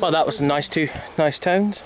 Well, that was some nice two nice tones.